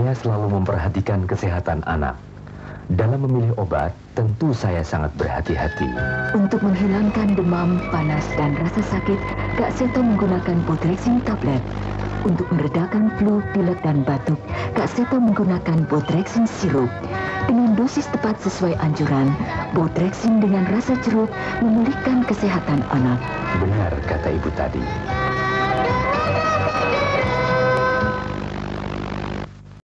Saya selalu memperhatikan kesehatan anak. Dalam memilih obat, tentu saya sangat berhati-hati. Untuk menghilangkan demam, panas, dan rasa sakit, Kak Seto menggunakan Botrexin tablet. Untuk meredakan flu, pilek, dan batuk, Kak Seto menggunakan Botrexin sirup. Dengan dosis tepat sesuai anjuran, Botrexin dengan rasa jeruk memulihkan kesehatan anak. Benar kata ibu tadi.